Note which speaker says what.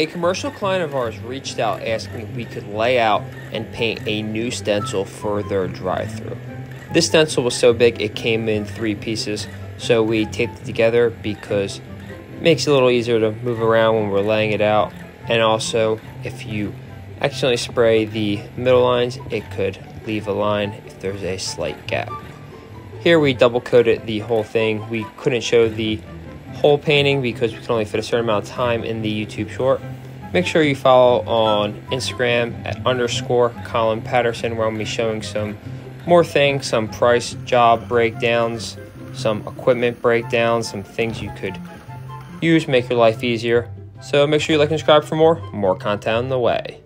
Speaker 1: A commercial client of ours reached out asking if we could lay out and paint a new stencil for their drive through. This stencil was so big it came in three pieces, so we taped it together because it makes it a little easier to move around when we're laying it out. And also, if you accidentally spray the middle lines, it could leave a line if there's a slight gap. Here we double coated the whole thing. We couldn't show the whole painting because we can only fit a certain amount of time in the YouTube short. Make sure you follow on Instagram at underscore Colin Patterson where I'll be showing some more things, some price job breakdowns, some equipment breakdowns, some things you could use make your life easier. So make sure you like and subscribe for more. More content on the way.